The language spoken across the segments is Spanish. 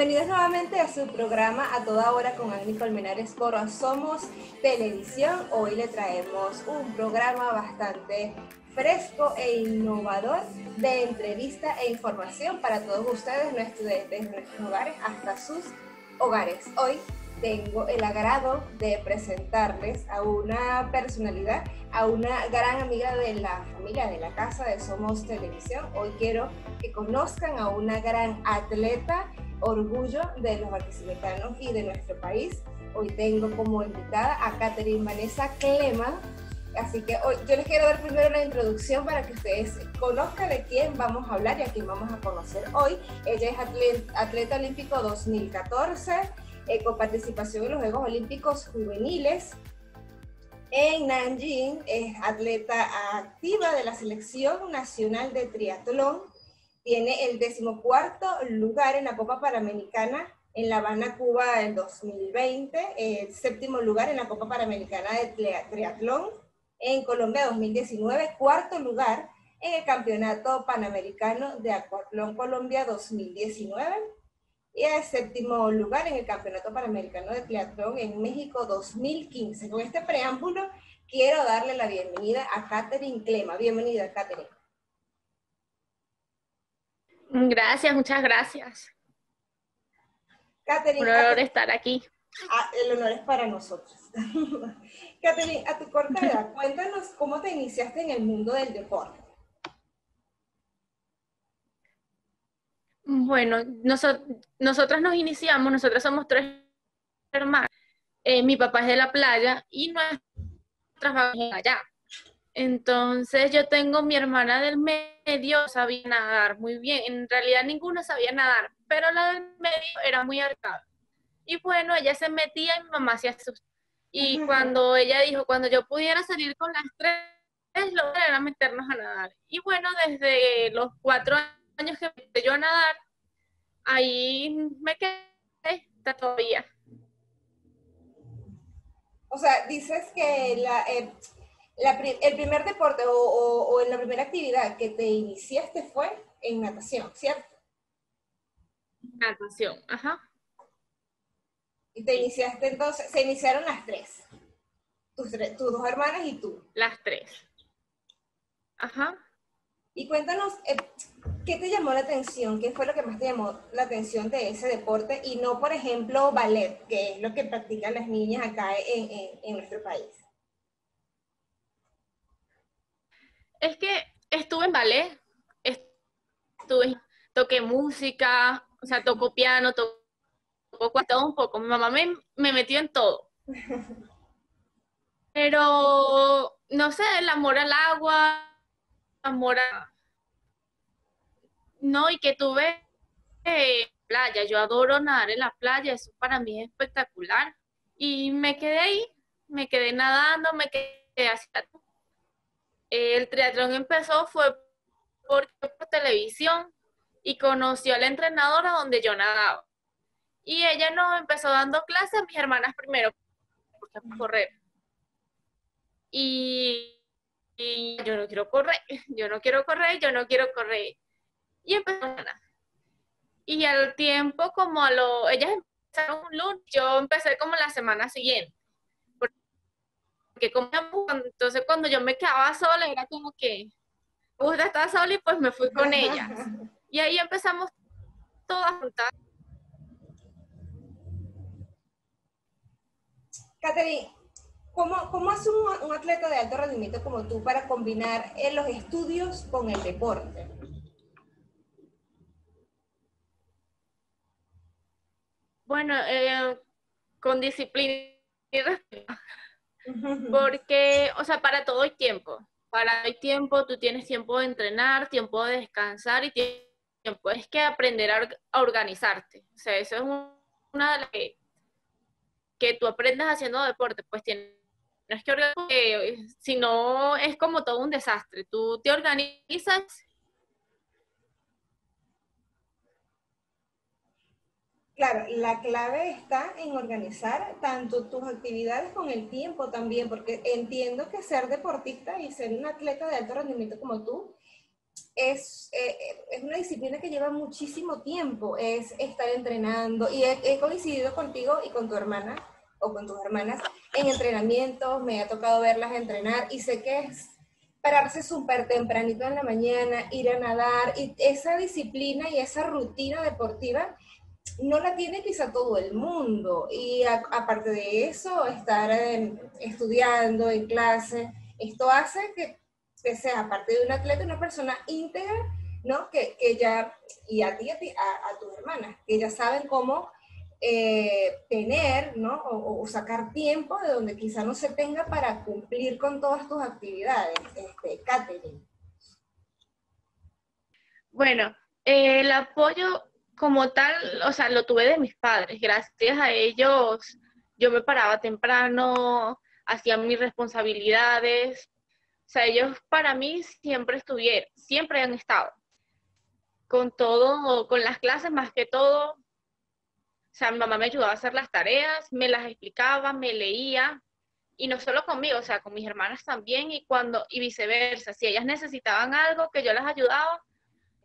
bienvenidos nuevamente a su programa A Toda Hora con Agni Colmenares por Somos Televisión. Hoy le traemos un programa bastante fresco e innovador de entrevista e información para todos ustedes desde nuestros hogares hasta sus hogares. Hoy tengo el agrado de presentarles a una personalidad, a una gran amiga de la familia, de la casa de Somos Televisión. Hoy quiero que conozcan a una gran atleta, orgullo de los barquisimecanos y de nuestro país. Hoy tengo como invitada a Catherine Vanessa Clema. Así que hoy yo les quiero dar primero una introducción para que ustedes conozcan de quién vamos a hablar y a quién vamos a conocer hoy. Ella es atleta, atleta olímpico 2014 eh, con participación en los Juegos Olímpicos Juveniles. En Nanjing es atleta activa de la Selección Nacional de Triatlón. Tiene el decimocuarto lugar en la Copa Panamericana en La Habana, Cuba, en 2020. El séptimo lugar en la Copa Panamericana de Triatlón en Colombia 2019. Cuarto lugar en el Campeonato Panamericano de Acuatlón Colombia 2019 y el séptimo lugar en el Campeonato Panamericano de Triatlón en México 2015. Con este preámbulo, quiero darle la bienvenida a Catherine Clema. Bienvenida, Catherine. Gracias, muchas gracias. Catherine. Un honor estar aquí. Ah, el honor es para nosotros. Catherine, a tu corta edad, cuéntanos cómo te iniciaste en el mundo del deporte. Bueno, nosotros nos iniciamos, nosotros somos tres hermanos. Eh, mi papá es de la playa y nuestras vamos allá. Entonces yo tengo mi hermana del medio, sabía nadar muy bien. En realidad ninguna sabía nadar, pero la del medio era muy arcada. Y bueno, ella se metía y mi mamá se asustó. Y cuando ella dijo, cuando yo pudiera salir con las tres, lo era meternos a nadar. Y bueno, desde los cuatro años años que empecé yo a nadar, ahí me quedé hasta todavía. O sea, dices que la, eh, el primer deporte o, o, en la primera actividad que te iniciaste fue en natación, ¿cierto? Natación, ajá. Y te iniciaste entonces, se iniciaron las tres. Tus, tus dos hermanas y tú. Las tres. Ajá. Y cuéntanos, eh, ¿qué te llamó la atención? ¿Qué fue lo que más te llamó la atención de ese deporte? Y no, por ejemplo, ballet, que es lo que practican las niñas acá en, nuestro país. Es que estuve en ballet, estuve, toqué música, o sea, toco piano, toco todo un poco. Mi mamá me, me metió en todo. Pero, no sé, el amor al agua, amor No, y que tuve eh, playa, yo adoro nadar en la playa, eso para mí es espectacular. Y me quedé ahí, me quedé nadando, me quedé así. El triatlón empezó fue por, por televisión y conoció a la entrenadora donde yo nadaba. Y ella nos empezó dando clases a mis hermanas primero, porque correr. Y yo no quiero correr, yo no quiero correr, yo no quiero correr. Y empezó a Y al tiempo, como a lo, ellas empezaron un lunes, yo empecé como la semana siguiente. Porque como, entonces cuando yo me quedaba sola, era como que, gusta estar sola y pues me fui con ellas. Y ahí empezamos todas juntas. Catherine, ¿Cómo, hace un, atleta de alto rendimiento como tú para combinar eh, los estudios con el deporte? Bueno, eh, con disciplina y respeto. Porque, o sea, para todo hay tiempo. Para hay tiempo, tú tienes tiempo de entrenar, tiempo de descansar y tiempo. Es que aprender a, organizarte. O sea, eso es una de las que, que tú aprendes haciendo deporte, pues tienes no es que organizar, si no es como todo un desastre. Tú te organizas. Claro, la clave está en organizar tanto tus actividades con el tiempo también, porque entiendo que ser deportista y ser un atleta de alto rendimiento como tú es, eh, es, una disciplina que lleva muchísimo tiempo, es estar entrenando y he, coincidido contigo y con tu hermana o con tus hermanas en entrenamientos, me ha tocado verlas entrenar y sé que es pararse súper tempranito en la mañana, ir a nadar y esa disciplina y esa rutina deportiva no la tiene quizá todo el mundo y aparte de eso, estar estudiando en clase, esto hace que que sea aparte de un atleta, una persona íntegra, ¿no? Que, que ya, y a ti, a, ti, a, tus hermanas, que ya saben cómo eh, tener, ¿no? O, sacar tiempo de donde quizá no se tenga para cumplir con todas tus actividades, este. Bueno, el apoyo como tal, o sea, lo tuve de mis padres. Gracias a ellos, yo me paraba temprano, hacía mis responsabilidades, o sea, ellos para mí siempre estuvieron, siempre han estado. Con todo, con las clases más que todo. O sea, mi mamá me ayudaba a hacer las tareas, me las explicaba, me leía. Y no solo conmigo, o sea, con mis hermanas también y cuando, y viceversa. Si ellas necesitaban algo que yo las ayudaba,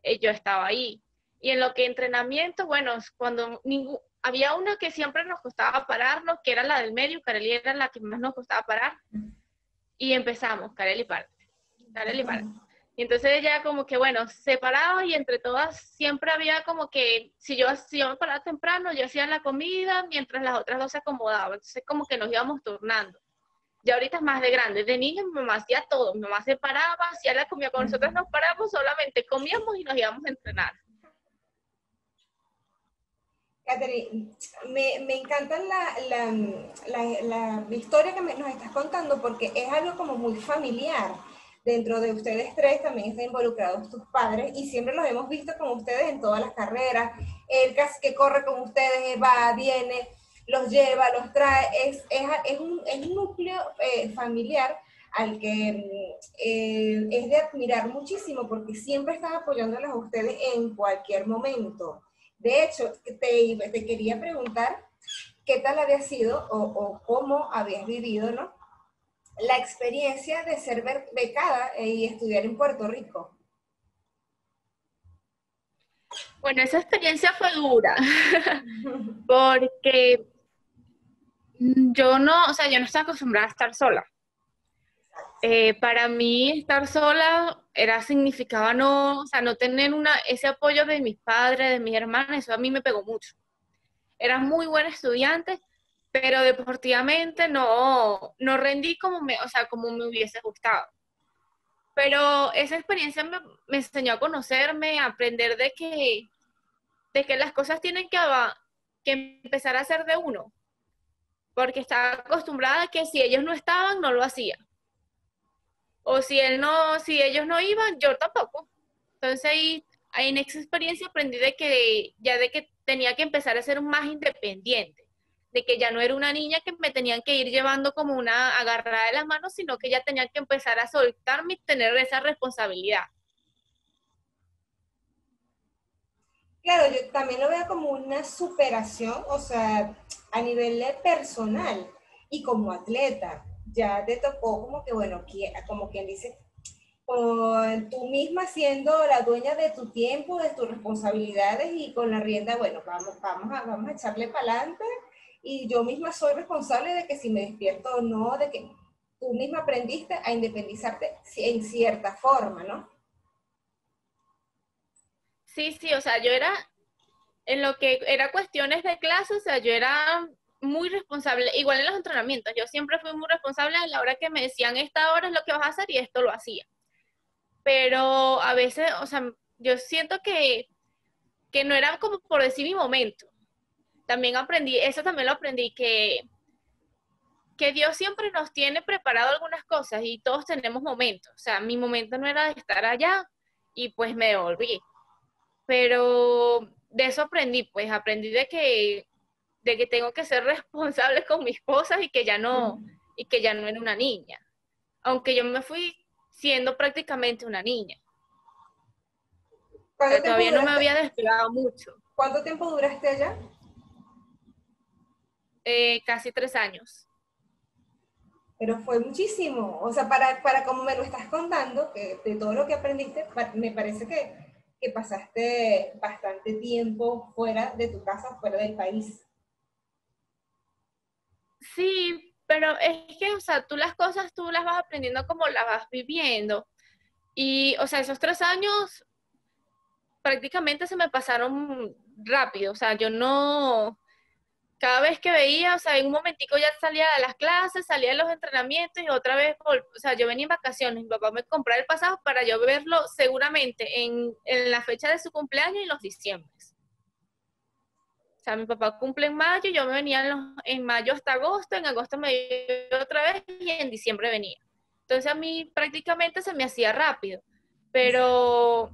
eh, yo estaba ahí. Y en lo que entrenamiento, bueno, cuando ningún, había una que siempre nos costaba pararnos, que era la del medio, Carely era la que más nos costaba parar y empezamos, Karel y parte, Karel y entonces ya como que, bueno, separados y entre todas siempre había como que, si yo, si yo me paraba temprano, yo hacía la comida mientras las otras dos se acomodaban. Entonces como que nos íbamos turnando. Y ahorita es más de grande. De niña mi mamá hacía todo. Mi mamá se paraba, hacía la comida. Con nosotros nos paramos, solamente comíamos y nos íbamos a entrenar. Catherine, me, me encanta la, la, la, historia que nos estás contando porque es algo como muy familiar. Dentro de ustedes tres también están involucrados tus padres y siempre los hemos visto con ustedes en todas las carreras. El que corre con ustedes, va, viene, los lleva, los trae. Es, es, es, un, es un, núcleo eh, familiar al que eh, es de admirar muchísimo porque siempre están apoyándolos a ustedes en cualquier momento. De hecho, te, quería preguntar qué tal había sido o, cómo habías vivido, ¿no? La experiencia de ser becada y estudiar en Puerto Rico. Bueno, esa experiencia fue dura, porque yo no, o sea, yo no estaba acostumbrada a estar sola. Eh, para mí estar sola era significaba no, o sea, no tener una, ese apoyo de mis padres, de mis hermanas, eso a mí me pegó mucho. Era muy buena estudiante, pero deportivamente no, no rendí como me, o sea, como me hubiese gustado. Pero esa experiencia me, enseñó a conocerme, a aprender de que, de que las cosas tienen que, que empezar a ser de uno. Porque estaba acostumbrada a que si ellos no estaban, no lo hacía o si él no, si ellos no iban, yo tampoco. Entonces ahí, en esa experiencia aprendí de que ya de que tenía que empezar a ser más independiente, de que ya no era una niña que me tenían que ir llevando como una agarrada de las manos, sino que ya tenía que empezar a soltarme y tener esa responsabilidad. Claro, yo también lo veo como una superación, o sea, a nivel personal y como atleta ya te tocó como que, bueno, como quien dice, con tú misma siendo la dueña de tu tiempo, de tus responsabilidades y con la rienda, bueno, vamos, vamos, a, vamos a echarle para adelante y yo misma soy responsable de que si me despierto o no, de que tú misma aprendiste a independizarte en cierta forma, ¿no? Sí, sí, o sea, yo era, en lo que era cuestiones de clase, o sea, yo era muy responsable, igual en los entrenamientos, yo siempre fui muy responsable a la hora que me decían esta hora es lo que vas a hacer y esto lo hacía. Pero a veces, o sea, yo siento que, que no era como por decir mi momento. También aprendí, eso también lo aprendí, que, que Dios siempre nos tiene preparado algunas cosas y todos tenemos momentos. O sea, mi momento no era de estar allá y pues me devolví. Pero de eso aprendí, pues aprendí de que de que tengo que ser responsable con mis cosas y que ya no, y que ya no era una niña. Aunque yo me fui siendo prácticamente una niña. todavía no me había despegado mucho. ¿Cuánto tiempo duraste allá? Eh, casi tres años. pero fue muchísimo. O sea, para, para como me lo estás contando, que de todo lo que aprendiste, me parece que, que pasaste bastante tiempo fuera de tu casa, fuera del país. Sí, pero es que, o sea, tú las cosas tú las vas aprendiendo como las vas viviendo. Y, o sea, esos tres años prácticamente se me pasaron rápido. O sea, yo no, cada vez que veía, o sea, en un momentico ya salía de las clases, salía de los entrenamientos y otra vez, o sea, yo venía en vacaciones, mi papá me compraba el pasaje para yo verlo seguramente en, en la fecha de su cumpleaños y los diciembres. O sea, mi papá cumple en mayo, yo me venía en, en mayo hasta agosto, en agosto me iba otra vez y en diciembre venía. Entonces a mí prácticamente se me hacía rápido, pero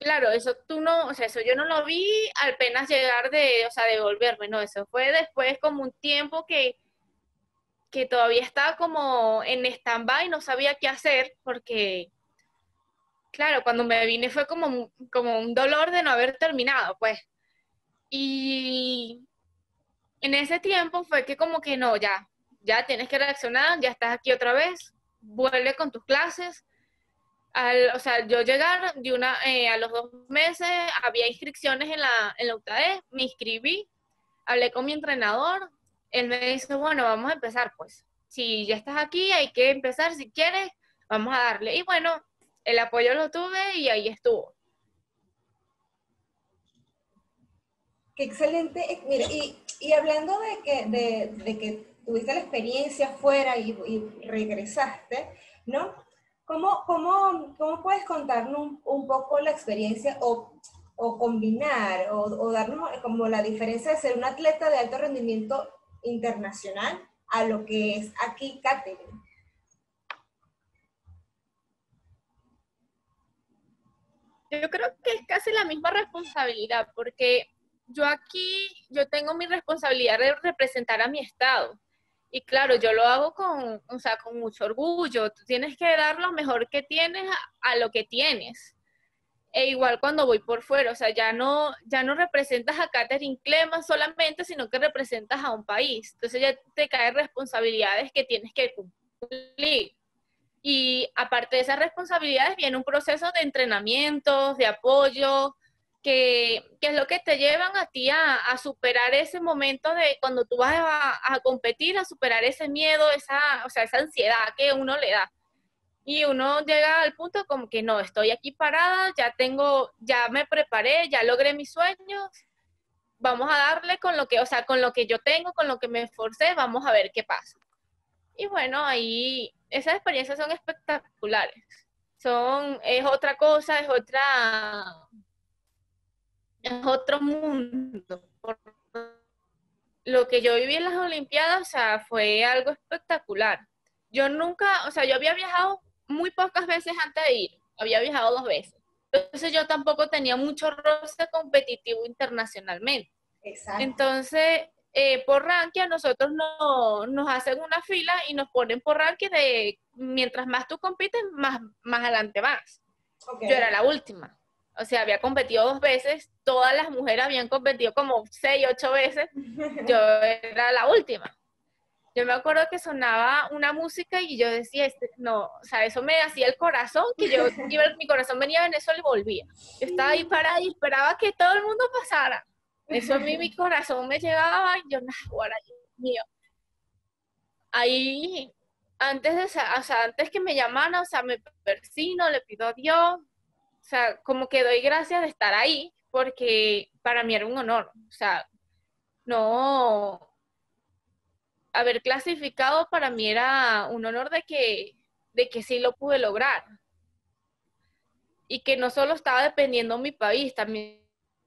claro, eso tú no, o sea, eso yo no lo vi apenas llegar de, o sea, de volverme, no, eso fue después como un tiempo que, que todavía estaba como en stand-by, no sabía qué hacer, porque, claro, cuando me vine fue como, como un dolor de no haber terminado, pues. Y en ese tiempo fue que como que no, ya, ya tienes que reaccionar, ya estás aquí otra vez, vuelve con tus clases, o sea, yo llegar de una, eh, a los dos meses, había inscripciones en la, en la UTAE, me inscribí, hablé con mi entrenador, él me dice, bueno, vamos a empezar, pues. Si ya estás aquí, hay que empezar, si quieres, vamos a darle. Y bueno, el apoyo lo tuve y ahí estuvo. Qué excelente. Eh, mira, y, y hablando de que, de, que tuviste la experiencia fuera y, regresaste, ¿no? ¿Cómo, cómo, cómo puedes contarnos un, poco la experiencia o, o combinar o, o, darnos como la diferencia de ser un atleta de alto rendimiento internacional a lo que es aquí Catherine? Yo creo que es casi la misma responsabilidad, porque yo aquí, yo tengo mi responsabilidad de representar a mi estado. Y claro, yo lo hago con, o sea, con mucho orgullo. Tú tienes que dar lo mejor que tienes a, lo que tienes. E igual cuando voy por fuera, o sea, ya no, ya no representas a Catherine Clema solamente, sino que representas a un país. Entonces ya te caen responsabilidades que tienes que cumplir. Y aparte de esas responsabilidades viene un proceso de entrenamiento, de apoyo, que, es lo que te llevan a ti a, superar ese momento de cuando tú vas a, competir, a superar ese miedo, esa, o sea, esa ansiedad que uno le da. Y uno llega al punto como que no, estoy aquí parada, ya tengo, ya me preparé, ya logré mis sueños, vamos a darle con lo que, o sea, con lo que yo tengo, con lo que me esforcé, vamos a ver qué pasa. Y bueno, ahí esas experiencias son espectaculares. Son, es otra cosa, es otra, es otro mundo. Lo que yo viví en las Olimpiadas, o sea, fue algo espectacular. Yo nunca, o sea, yo había viajado muy pocas veces antes de ir, había viajado dos veces. Entonces yo tampoco tenía mucho roce competitivo internacionalmente. Exacto. Entonces, eh, por ranking a nosotros no, nos hacen una fila y nos ponen por ranking de mientras más tú compites, más, más adelante vas. Yo era la última o sea, había competido dos veces, todas las mujeres habían competido como seis, ocho veces, yo era la última. Yo me acuerdo que sonaba una música y yo decía, este, no, o sea, eso me hacía el corazón, que yo, mi corazón venía a Venezuela y volvía. Yo estaba ahí parada y esperaba que todo el mundo pasara. Eso a mí, mi corazón me llegaba y yo, no, ahora, mío. Ahí, antes de, o sea, antes que me llamaran, o sea, me persino, le pido a Dios, o sea, como que doy gracias de estar ahí, porque para mí era un honor. O sea, no haber clasificado para mí era un honor de que, de que sí lo pude lograr. Y que no solo estaba dependiendo mi país, también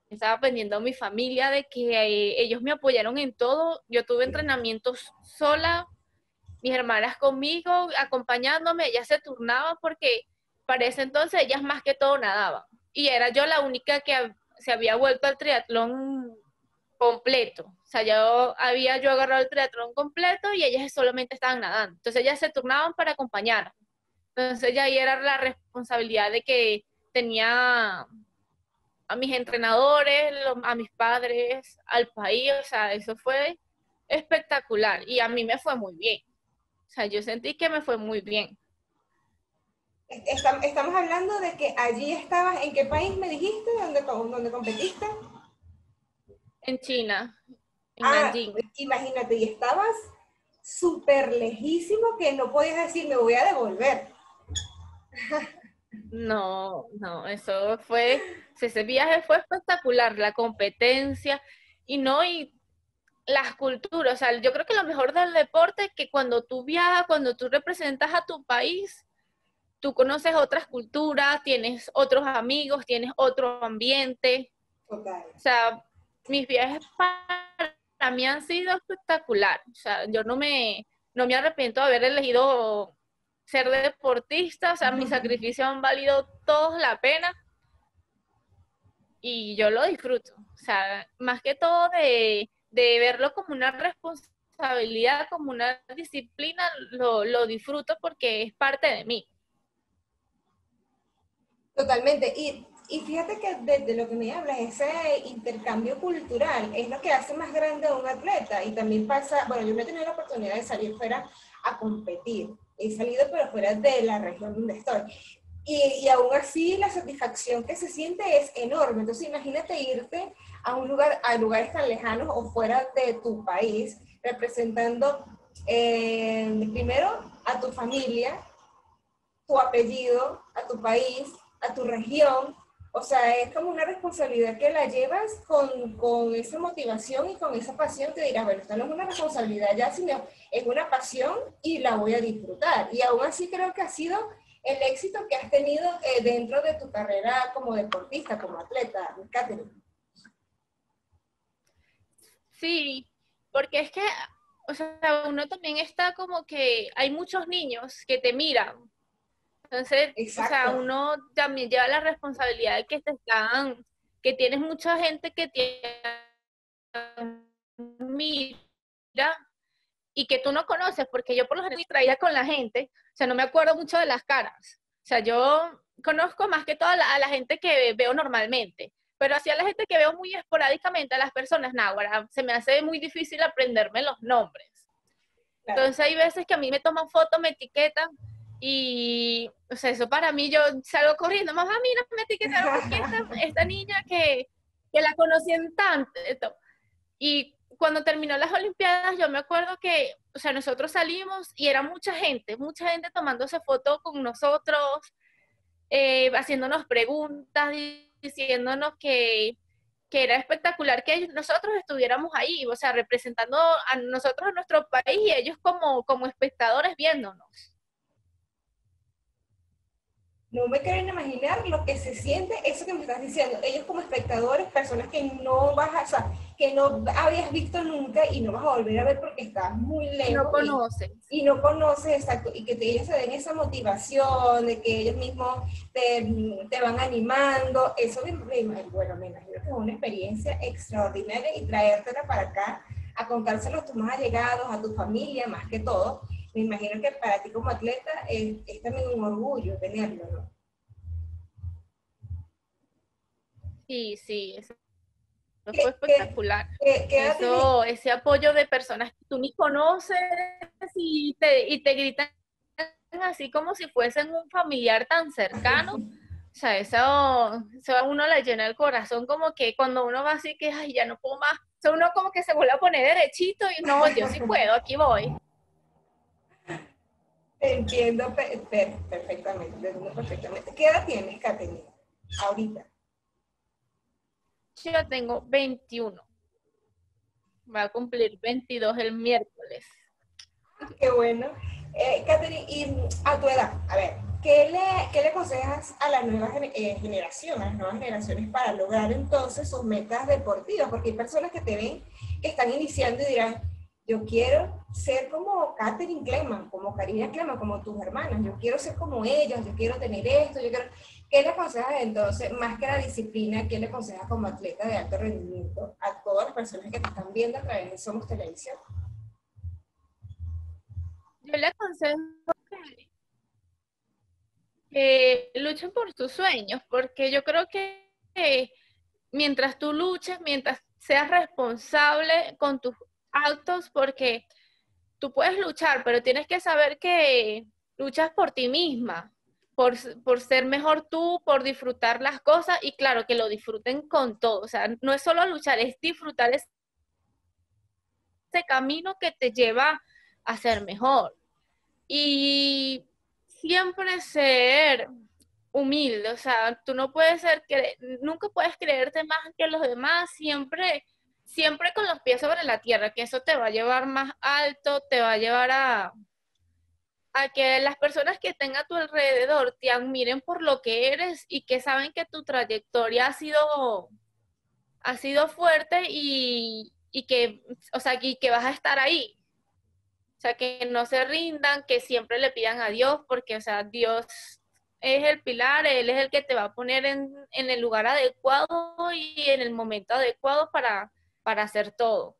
estaba dependiendo mi familia, de que eh, ellos me apoyaron en todo. Yo tuve entrenamientos sola, mis hermanas conmigo, acompañándome, ellas se turnaban porque para ese entonces ellas más que todo nadaban. Y era yo la única que se había vuelto al triatlón completo. O sea, yo había yo agarrado el triatlón completo y ellas solamente estaban nadando. Entonces ellas se turnaban para acompañar. Entonces ya ahí era la responsabilidad de que tenía a mis entrenadores, a mis padres, al país. O sea, eso fue espectacular y a mí me fue muy bien. O sea, yo sentí que me fue muy bien. Estamos hablando de que allí estabas, ¿en qué país me dijiste? ¿Dónde, dónde competiste? En China, en ah, Imagínate, y estabas súper lejísimo que no podías decir, me voy a devolver. No, no, eso fue, ese viaje fue espectacular, la competencia y no, y las culturas, o sea, yo creo que lo mejor del deporte es que cuando tú viajas, cuando tú representas a tu país, tú conoces otras culturas, tienes otros amigos, tienes otro ambiente. O sea, mis viajes para mí han sido espectacular. O sea, yo no me, no me arrepiento de haber elegido ser deportista, o sea, mis sacrificios han valido todos la pena y yo lo disfruto. O sea, más que todo de, de verlo como una responsabilidad, como una disciplina, lo, lo disfruto porque es parte de mí. Totalmente. Y, y fíjate que desde lo que me hablas, ese intercambio cultural es lo que hace más grande a un atleta. Y también pasa, bueno, yo me he tenido la oportunidad de salir fuera a competir. He salido pero fuera de la región donde estoy. Y, y, aún así la satisfacción que se siente es enorme. Entonces imagínate irte a un lugar, a lugares tan lejanos o fuera de tu país, representando eh, primero a tu familia, tu apellido, a tu país, a tu región. O sea, es como una responsabilidad que la llevas con, con esa motivación y con esa pasión que dirás, bueno, esto no es una responsabilidad ya, sino es una pasión y la voy a disfrutar. Y aún así creo que ha sido el éxito que has tenido eh, dentro de tu carrera como deportista, como atleta, Catherine. Sí, porque es que, o sea, uno también está como que hay muchos niños que te miran entonces, o sea, uno también lleva la responsabilidad de que te están, que tienes mucha gente que tiene mira y que tú no conoces, porque yo por lo general traída con la gente, o sea, no me acuerdo mucho de las caras. O sea, yo conozco más que toda a la gente que veo normalmente, pero así a la gente que veo muy esporádicamente, a las personas náhuatl, se me hace muy difícil aprenderme los nombres. Entonces hay veces que a mí me toman fotos, me etiquetan, y, o sea, eso para mí, yo salgo corriendo, mamá, mira, me etiquetaron esta, esta niña que, que la conocí en tanto. Y cuando terminó las Olimpiadas, yo me acuerdo que, o sea, nosotros salimos y era mucha gente, mucha gente tomándose fotos con nosotros, eh, haciéndonos preguntas, diciéndonos que, que era espectacular que nosotros estuviéramos ahí, o sea, representando a nosotros, a nuestro país y ellos como, como espectadores viéndonos no me quieren imaginar lo que se siente eso que me estás diciendo. Ellos como espectadores, personas que no vas a, o sea, que no habías visto nunca y no vas a volver a ver porque estás muy lejos. No conoces. Y, no conoces, exacto. Y que te, ellos se den esa motivación de que ellos mismos te, te van animando. Eso, me, bueno, me imagino que es una experiencia extraordinaria y traértela para acá a contárselo a tus más allegados, a tu familia, más que todo me imagino que para ti como atleta es, también un orgullo tenerlo, ¿no? Sí, sí, eso fue espectacular. eso, ese apoyo de personas que tú ni conoces y te, y te gritan así como si fuesen un familiar tan cercano. O sea, eso, eso a uno le llena el corazón como que cuando uno va así que, ay, ya no puedo más. O sea, uno como que se vuelve a poner derechito y no, yo sí puedo, aquí voy. Entiendo perfectamente, perfectamente. ¿Qué edad tienes, Katherine, ahorita? Yo tengo 21. Va a cumplir 22 el miércoles. Qué bueno. Eh, Katherine, y a tu edad, a ver, ¿qué le, qué le aconsejas a la nueva eh, generación, a las nuevas generaciones para lograr entonces sus metas deportivas? Porque hay personas que te ven que están iniciando y dirán, yo quiero ser como Katherine Cleman, como Karina Cleman, como tus hermanas. Yo quiero ser como ellas, yo quiero tener esto, yo quiero... ¿Qué le aconsejas entonces, más que la disciplina, qué le aconsejas como atleta de alto rendimiento a todas las personas que te están viendo a través de Somos Televisión? Yo le aconsejo que, luchen por tus sueños, porque yo creo que mientras tú luches, mientras seas responsable con tus altos porque tú puedes luchar, pero tienes que saber que luchas por ti misma, por, por, ser mejor tú, por disfrutar las cosas y claro, que lo disfruten con todo. O sea, no es solo luchar, es disfrutar ese camino que te lleva a ser mejor. Y siempre ser humilde, o sea, tú no puedes ser, nunca puedes creerte más que los demás, siempre siempre con los pies sobre la tierra, que eso te va a llevar más alto, te va a llevar a, a que las personas que estén a tu alrededor te admiren por lo que eres y que saben que tu trayectoria ha sido, ha sido fuerte y, y que, o sea, que, que vas a estar ahí. O sea, que no se rindan, que siempre le pidan a Dios, porque, o sea, Dios es el pilar, Él es el que te va a poner en, en el lugar adecuado y en el momento adecuado para, para hacer todo.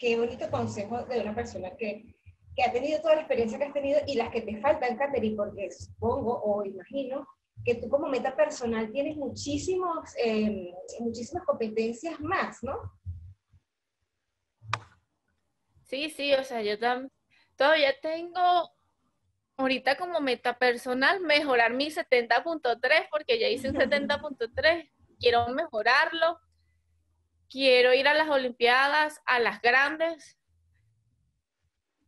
Qué, bonito consejo de una persona que, que, ha tenido toda la experiencia que has tenido y las que te faltan, Katherine, porque supongo o imagino que tú como meta personal tienes muchísimos, em, muchísimas competencias más, ¿no? Sí, sí, o sea, yo todavía tengo ahorita como meta personal mejorar mi 70.3 porque ya hice un 70.3 quiero mejorarlo, quiero ir a las Olimpiadas, a las grandes,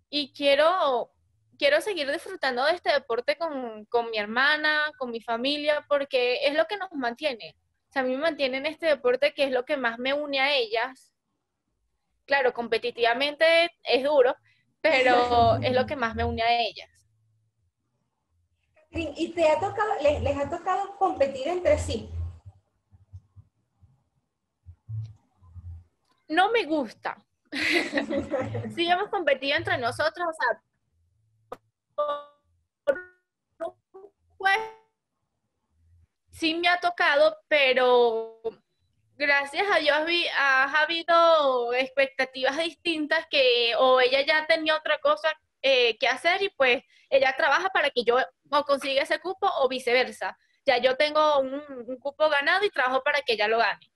y quiero, quiero seguir disfrutando de este deporte con, mi hermana, con mi familia, porque es lo que nos mantiene. O sea, a mí me mantiene en este deporte que es lo que más me une a ellas. Claro, competitivamente es duro, pero es lo que más me une a ellas. ¿Y te ha tocado, les ha tocado competir entre sí? No me gusta. sí hemos competido entre nosotros, o sea, pues, sí me ha tocado, pero gracias a Dios ha habido expectativas distintas que o ella ya tenía otra cosa eh, que hacer y pues ella trabaja para que yo o consiga ese cupo o viceversa. Ya yo tengo un, cupo ganado y trabajo para que ella lo gane.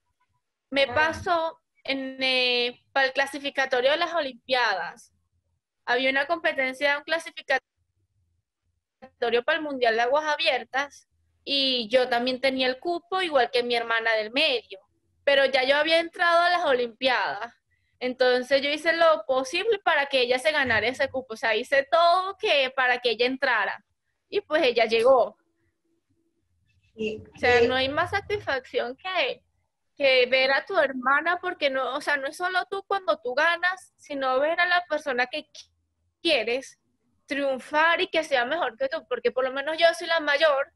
Me ah. pasó en, eh, para el clasificatorio de las Olimpiadas, había una competencia, un clasificatorio para el Mundial de Aguas Abiertas y yo también tenía el cupo, igual que mi hermana del medio, pero ya yo había entrado a las Olimpiadas. Entonces yo hice lo posible para que ella se ganara ese cupo, o sea, hice todo que para que ella entrara. Y pues ella llegó. o sea, no hay más satisfacción que que ver a tu hermana, porque no, o sea, no es solo tú cuando tú ganas, sino ver a la persona que quieres triunfar y que sea mejor que tú, porque por lo menos yo soy la mayor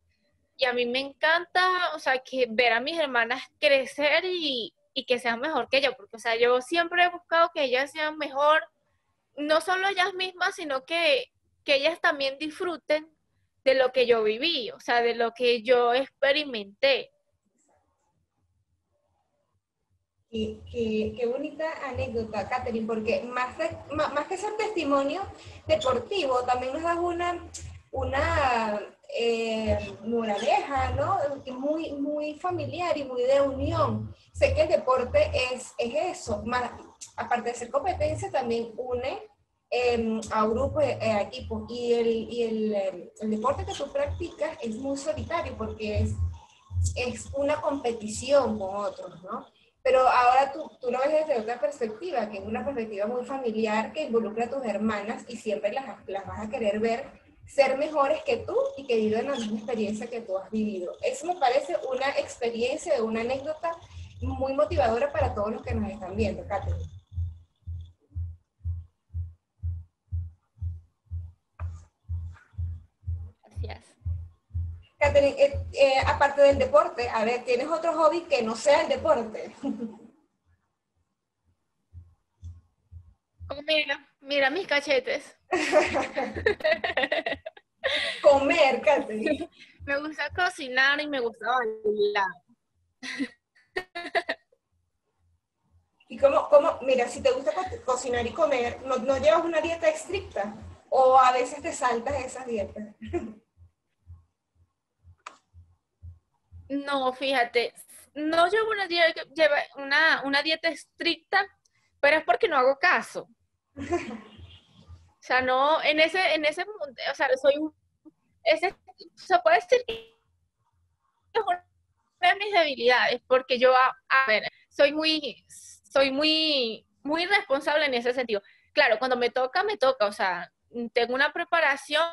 y a mí me encanta, o sea, que ver a mis hermanas crecer y, y que sean mejor que yo, porque, o sea, yo siempre he buscado que ellas sean mejor, no solo ellas mismas, sino que, que ellas también disfruten de lo que yo viví, o sea, de lo que yo experimenté. Qué, qué, bonita anécdota, Catherine, porque más, más, que ser testimonio deportivo, también nos das una, una eh, moraleja, ¿no? Muy, muy familiar y muy de unión. Sé que el deporte es, es eso, más, aparte de ser competencia, también une em, a grupos, eh, a equipos. Y, el, y el, em, el, deporte que tú practicas es muy solitario porque es, es una competición con otros, ¿no? Pero ahora tú, tú, lo ves desde otra perspectiva, que es una perspectiva muy familiar que involucra a tus hermanas y siempre las, las vas a querer ver ser mejores que tú y que vivan la misma experiencia que tú has vivido. Eso me parece una experiencia, una anécdota muy motivadora para todos los que nos están viendo, Catherine. Catherine, eh, eh, aparte del deporte, a ver, ¿tienes otro hobby que no sea el deporte? Mira, mira mis cachetes. Comer, Catherine. Me gusta cocinar y me gusta bailar. ¿Y cómo, cómo, mira, si te gusta cocinar y comer, ¿no, ¿no llevas una dieta estricta? ¿O a veces te saltas esas dietas? No, fíjate, no llevo una dieta, una, una dieta estricta, pero es porque no hago caso. O sea, no, en ese, en ese, o sea, soy un, ese, se puede decir que es una de mis debilidades, porque yo, a, ver, soy muy, soy muy, muy responsable en ese sentido. Claro, cuando me toca, me toca, o sea, tengo una preparación,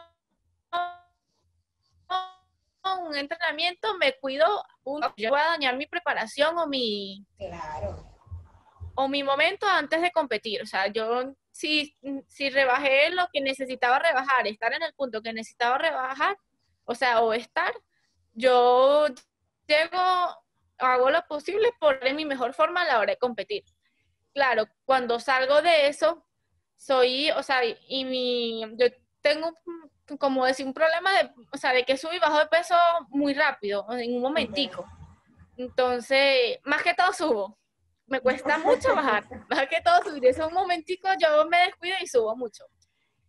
un entrenamiento, me cuido, un, yo voy a dañar mi preparación o mi, claro. o mi momento antes de competir. O sea, yo si, si rebajé lo que necesitaba rebajar, estar en el punto que necesitaba rebajar, o sea, o estar, yo llego, hago lo posible por mi mejor forma a la hora de competir. Claro, cuando salgo de eso, soy, o sea, y mi, yo tengo, como decir, un problema de, o sea, de que subo y bajo de peso muy rápido, en un momentico. Entonces, más que todo subo. Me cuesta mucho bajar. Más que todo subir. Eso un momentico yo me descuido y subo mucho.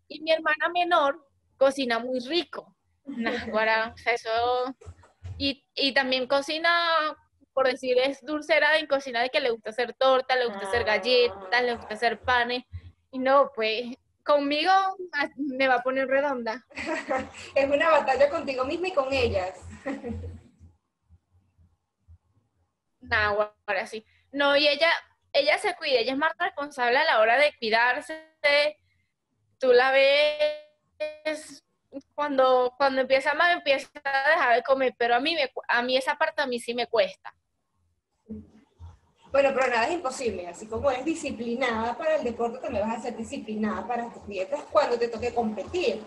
Y mi hermana menor cocina muy rico. o sea, eso y, y también cocina, por decir, es dulcera en cocina de que le gusta hacer torta, le gusta hacer galletas, le gusta hacer panes. Y no, pues conmigo me va a poner redonda. es una batalla contigo misma y con ellas. no, ahora sí. No, y ella, ella se cuida, ella es más responsable a la hora de cuidarse. Tú la ves cuando, cuando empieza más, empieza a dejar de comer, pero a mí, me, a mí esa parte a mí sí me cuesta. Bueno, pero nada es imposible, así como eres disciplinada para el deporte, también vas a ser disciplinada para tus dietas cuando te toque competir.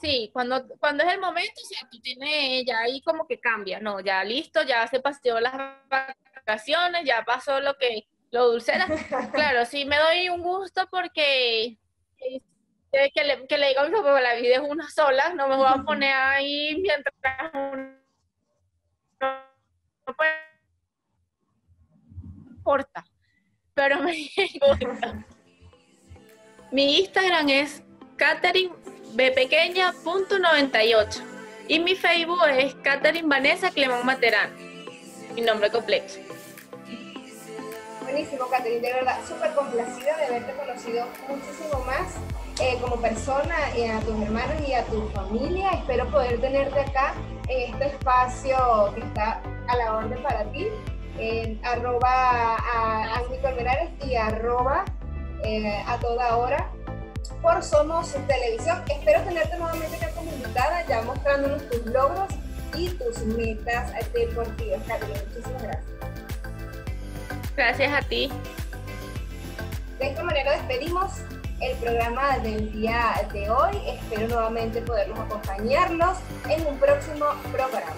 Sí, cuando, cuando es el momento, o tú tienes, ya ahí como que cambia, no, ya listo, ya se paseó las vacaciones, ya pasó lo que, lo dulcera. Claro, sí me doy un gusto porque que le, que le diga a mi papá, la vida es una sola, no me voy a poner ahí mientras no, importa, pero me. Mi Instagram es Catherine B pequeña punto 98 y mi Facebook es Catherine Vanessa Clemón Materán, mi nombre completo. Buenísimo, Catherine, de verdad, súper complacida de haberte conocido muchísimo más eh, como persona y a tus hermanos y a tu familia. Espero poder tenerte acá en este espacio que está a la orden para ti, en arroba a Colmenares y arroba eh, a toda hora por Somos Televisión. Espero tenerte nuevamente acá como invitada, ya mostrándonos tus logros y tus metas deportivas. Catherine, muchísimas gracias. Gracias a ti. De esta manera despedimos el programa del día de hoy. Espero nuevamente poderlos acompañarlos en un próximo programa.